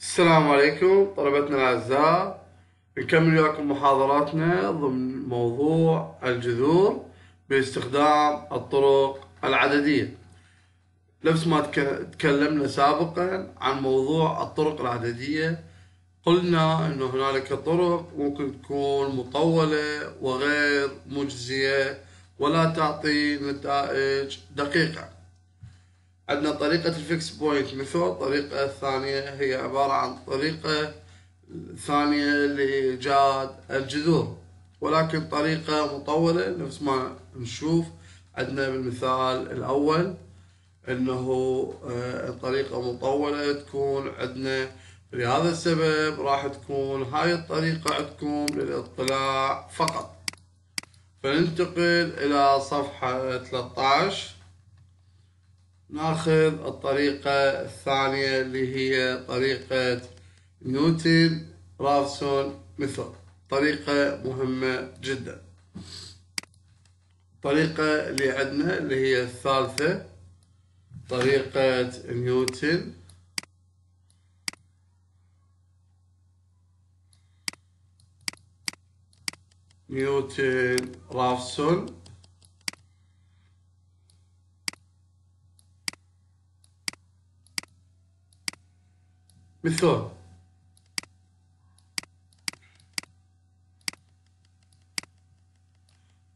السلام عليكم طلبتنا الأعزاء. نكمل وياكم محاضراتنا ضمن موضوع الجذور باستخدام الطرق العددية. نفس ما تك- تكلمنا سابقا عن موضوع الطرق العددية. قلنا أن هنالك طرق ممكن تكون مطولة وغير مجزية ولا تعطي نتائج دقيقة. عندنا طريقة ال fixed point method الطريقة الثانية هي عبارة عن طريقة ثانية لإيجاد الجذور. ولكن طريقة مطولة نفس ما نشوف عندنا بالمثال الأول إنه آه، طريقة مطولة تكون عندنا لهذا السبب راح تكون هاي الطريقة عندكم للاطلاع فقط. فننتقل إلى صفحة 13 ناخذ الطريقة الثانية اللي هي طريقة نيوتن رافسون ميثود. طريقة مهمة جدا. الطريقة اللي عندنا اللي هي الثالثة طريقة نيوتن. نيوتن رافسون مثال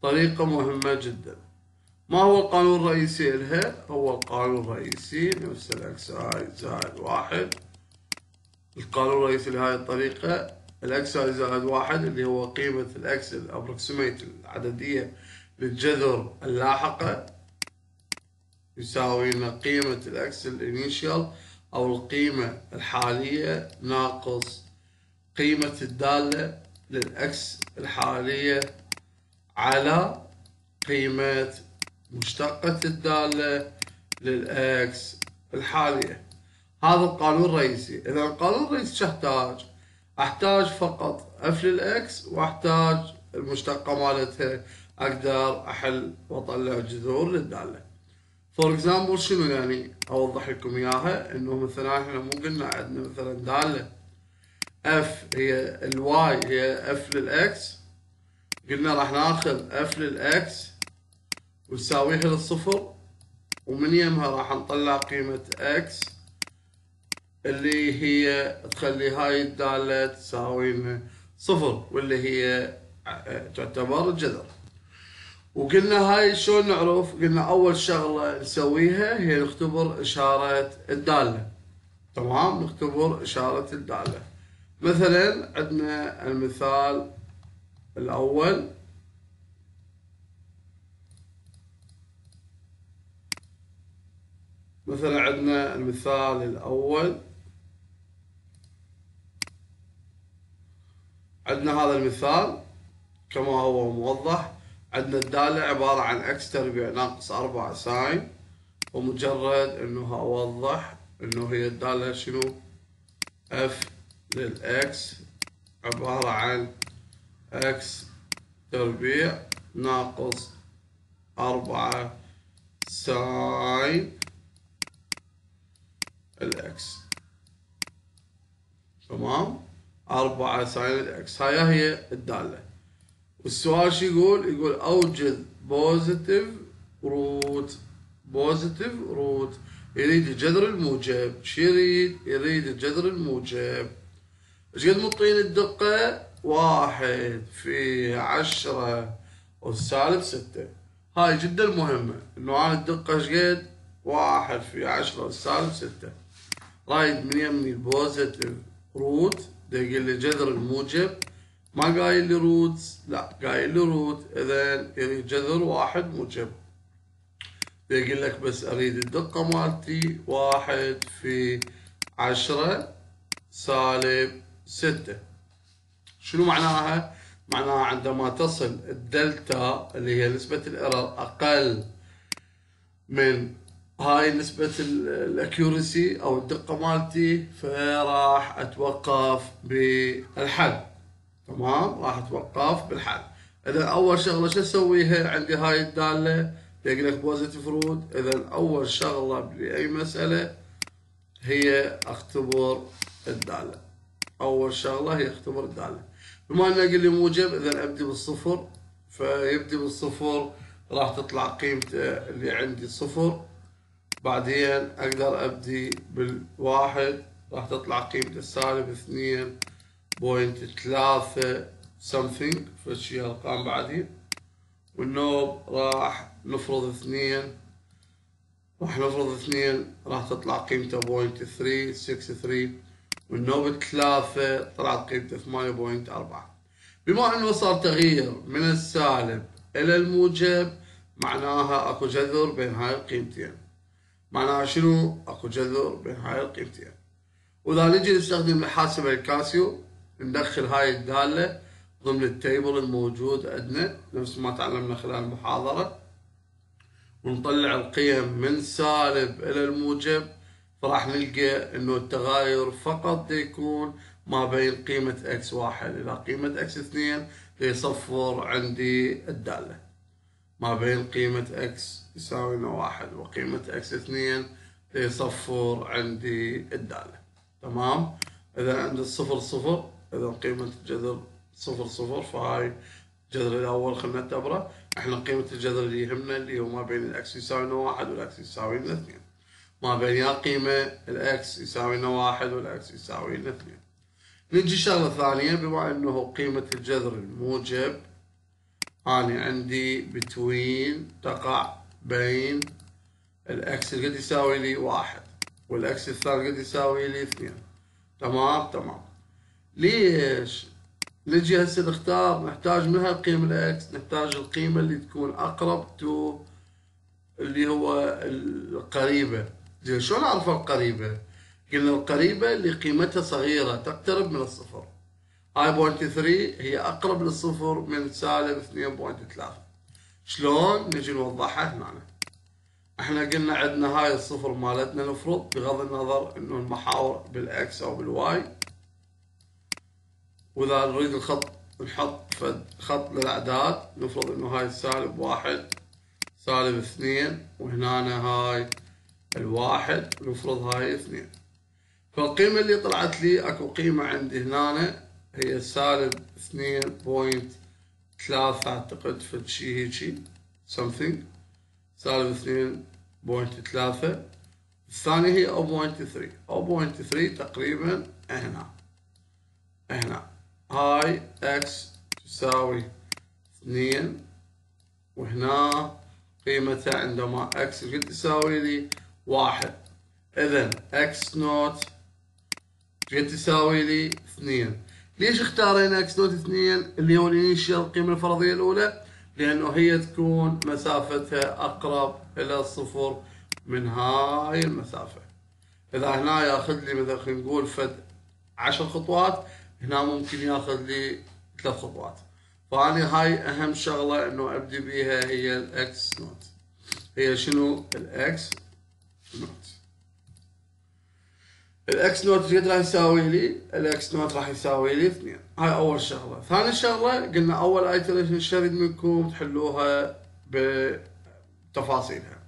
طريقة مهمة جدا. ما هو القانون الرئيسي لها؟ هو القانون الرئيسي نفس ال X i زائد واحد القانون الرئيسي لهذه الطريقة ال X i زائد واحد اللي هو قيمة ال X ال approximate العددية للجذر اللاحقة. يساوي لنا قيمة ال X ال initial. أو القيمة الحالية ناقص قيمة الدالة لل X الحالية على قيمة مشتقة الدالة لل X الحالية. هذا القانون الرئيسي. إذا القانون الرئيسي أحتاج؟ أحتاج فقط F لل X وأحتاج المشتقة مالتها أقدر أحل وأطلع جذور للدالة. for example شنو يعني أوضح لكم إياها؟ إنه مثلا إحنا مو قلنا عندنا مثلا دالة F هي ال Y هي F لل X قلنا راح ناخذ F لل X ونساويها للصفر. ومن يمها راح نطلع قيمة X اللي هي تخلي هاي الدالة تساوي صفر واللي هي تعتبر الجذر وقلنا هاي شلون نعرف؟ قلنا أول شغلة نسويها هي نختبر اشارة الدالة. تمام؟ نختبر إشارة الدالة. مثلا عندنا المثال الأول. مثلا عندنا المثال الأول. عندنا هذا المثال. كما هو موضح. عندنا الدالة عبارة عن X تربيع ناقص أربعة sine ومجرد انه اوضح إنه هي الدالة شنو؟ F لل X عبارة عن X تربيع ناقص أربعة sine ال X تمام؟ أربعة sine ال X هاي هي الدالة. والسؤال شو يقول؟ يقول أوجد positive root positive root. يريد الجذر الموجب. شو يريد؟ يريد الجذر الموجب. إيش قد مطين الدقة؟ واحد في عشرة. والسالب ستة. هاي جدا مهمة. إنه أنا الدقة إيش قد؟ واحد في عشرة. والسالب ستة. رايد من يمي ال positive root؟ دا يقول لي جذر الموجب. ما قايل لي root؟ لا قايل لي root. اذا يريد جذر واحد موجب يقول لك بس أريد الدقة مالتي. واحد في عشرة سالب ستة. شنو معناها؟ معناها عندما تصل الدلتا اللي هي نسبة ال error أقل من هاي نسبة ال accuracy أو الدقة مالتي فراح أتوقف بالحل تمام؟ راح أتوقف بالحل. إذا أول شغلة شو أسويها؟ عندي هاي الدالة؟ يقول لك positive root إذا أول شغلة بأي مسألة هي أختبر الدالة. أول شغلة هي اختبر الدالة. بما أنه قال لي موجب إذا أبدي بالصفر فيبدي بالصفر راح تطلع قيمته اللي عندي صفر. بعدين أقدر أبدي بالواحد راح تطلع قيمته سالب اثنين. point ثلاثة something فشي أرقام بعدين والنوب راح نفرض اثنين. راح نفرض اثنين راح تطلع قيمته point three six three والنوب ثلاثة طلعت قيمته ثمانية point أربعة. بما أنه صار تغيير من السالب إلى الموجب معناها أكو جذر بين هاي القيمتين. معناها شنو؟ أكو جذر بين هاي القيمتين. وإذا نجي نستخدم الحاسبة الكاسيو ندخل هاي الدالة ضمن ال table الموجود عندنا نفس ما تعلمنا خلال المحاضرة. ونطلع القيم من سالب إلى الموجب فراح نلقى إنه التغاير فقط يكون ما بين قيمة x واحد إلى قيمة x اثنين ليصفر عندي الدالة. ما بين قيمة x يساوي واحد وقيمة x اثنين ليصفر عندي الدالة. تمام؟ إذا عند الصفر صفر إذا قيمة الجذر صفر صفر فهاي الجذر الأول خلينا نعتبره. إحنا قيمة الجذر اللي يهمنا اللي هو ما بين الأكس يساوي واحد والأكس يساوي اثنين. ما بين يا قيمة الأكس يساوي واحد والأكس يساوي اثنين. نجي شغلة ثانية بما أنه قيمة الجذر الموجب أنا عندي between تقع بين ال X اللي قد يساوي لي واحد وال X الثاني قد يساوي لي اثنين. تمام؟ تمام. ليش؟ نجي هسه نختار نحتاج من هالقيمة ال X نحتاج القيمة اللي تكون أقرب to اللي هو القريبة زين شلون أعرف القريبة؟ قلنا القريبة اللي قيمتها صغيرة تقترب من الصفر هاي point 3 هي أقرب للصفر من سالب 2.3 شلون؟ نجي نوضحها هنا إحنا قلنا عندنا هاي الصفر مالتنا نفرض بغض النظر إنه المحاور بال X أو بال Y وإذا نريد الخط نحط خط للأعداد نفرض إنه هاي سالب واحد سالب اثنين وهنا هاي الواحد نفرض هاي اثنين. فالقيمة اللي طلعت لي أكو قيمة عندي هنا هي سالب اثنين point ثلاثة أعتقد فشي هيجي something. سالب اثنين point ثلاثة. الثانية هي O point three. O point three تقريبا هنا. هنا. هاي X تساوي اثنين وهنا قيمتها عندما X قد تساوي لي واحد. اذا X naught قد تساوي لي اثنين. ليش اختارينا X naught اثنين؟ اللي هو ال initial القيمة الفرضية الأولى؟ لأنه هي تكون مسافتها أقرب إلى الصفر من هاي المسافة. إذا هنا ياخذ لي مثلا خلينا نقول فد عشر خطوات هنا ممكن ياخذ لي ثلاث خطوات. فأنا هاي أهم شغلة إنه أبدي بيها هي ال X naught. هي شنو؟ ال X naught. ال X naught قد راح يساوي لي ال X naught راح يساوي لي اثنين. هاي أول شغلة. ثاني شغلة قلنا أول iteration شريد منكم تحلوها بتفاصيلها.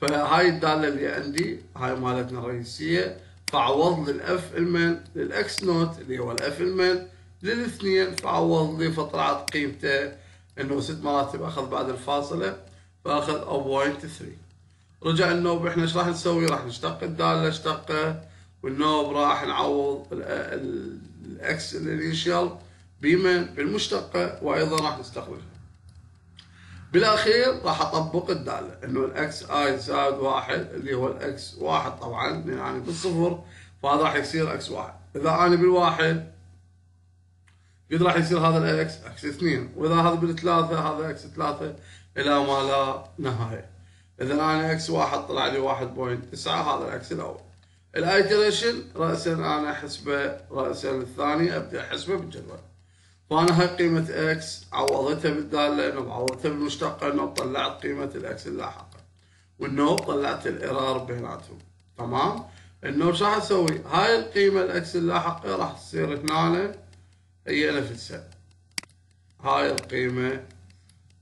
فهاي الدالة اللي عندي هاي مالتنا الرئيسية. فعوض لل F المن لل X naught اللي هو ال F المن للاثنين فعوض لي فطلعت قيمته إنه ست مراتب أخذ بعد الفاصلة فأخذ 0.3 رجع النوب إحنا إيش راح نسوي؟ راح نشتق الدالة اشتقه والنوب راح نعوض ال X ال initial بمن بالمشتقة وأيضا راح نستخرجها بالاخير راح اطبق الدالة انه ال X i زائد واحد اللي هو ال X واحد طبعا يعني بالصفر فهذا راح يصير X واحد. إذا أنا بالواحد قد راح يصير هذا ال X X اثنين. وإذا هذا بالثلاثة هذا X ثلاثة إلى ما لا نهاية. إذا أنا X واحد طلع لي واحد point تسعة هذا ال X الأول. ال iteration راسا أنا احسبه راسا الثاني أبدأ احسبه بالجدول. فانا هاي قيمة X عوضتها بالداله انه عوضتها بالمشتقة أنه طلعت قيمة ال X اللاحقة. والنوب طلعت ال error بيناتهم. تمام؟ النوب شو راح أسوي؟ هاي القيمة ال X اللاحقة راح تصير هنا هي نفسها هاي القيمة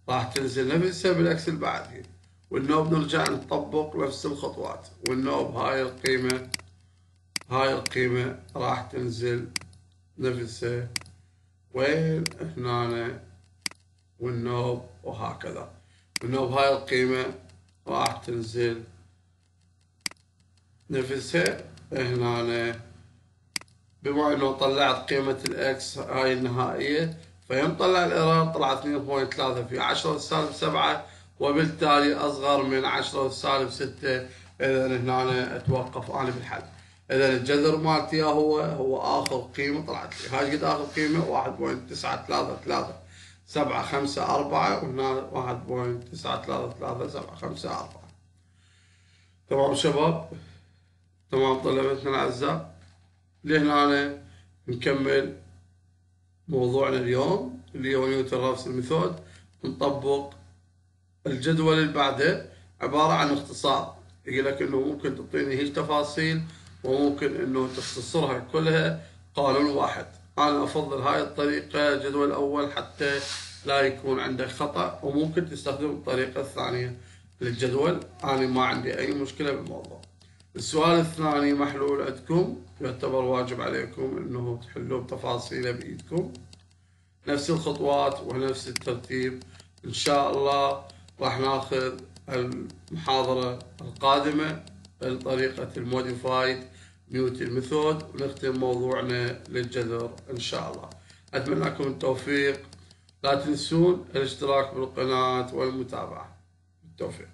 راح تنزل نفسها بال X اللي بعدها والنوب نرجع نطبق نفس الخطوات. والنوب هاي القيمة هاي القيمة راح تنزل نفسها وين هنا والنوب وهكذا. النوب هاي القيمة راح تنزل. نفسها هنا بما إنه طلعت قيمة ال X هاي النهائية فيوم طلع ال error طلع 2.3 في 10 سالب 7 وبالتالي أصغر من 10 سالب 6 اذا هنا أتوقف. أنا بالحل إذا الجذر مالتي هو هو آخر قيمة طلعت لي. هاي قد آخر قيمة؟ 1.933 سبعة خمسة أربعة وهنا واحد point تسعة ثلاثة ثلاثة سبعة خمسة أربعة. تمام شباب؟ تمام طلبتنا الأعزاء لهنا نكمل موضوعنا اليوم اللي هو Newton Raphson method. نطبق الجدول اللي بعده عبارة عن اختصار. يقول لك إنه ممكن تعطيني هيج تفاصيل وممكن إنه تختصرها كلها قانون واحد. أنا أفضل هاي الطريقة الجدول الأول حتى لا يكون عندك خطأ وممكن تستخدم الطريقة الثانية للجدول. أنا ما عندي أي مشكلة بالموضوع. السؤال الثاني محلول عندكم يعتبر واجب عليكم إنه تحلوه بتفاصيله بإيدكم. نفس الخطوات ونفس الترتيب. إن شاء الله راح ناخذ المحاضرة القادمة بطريقة ال modified. Newton method ونختم موضوعنا للجذر إن شاء الله. اتمنى لكم التوفيق. لا تنسون الاشتراك بالقناة والمتابعة. بالتوفيق.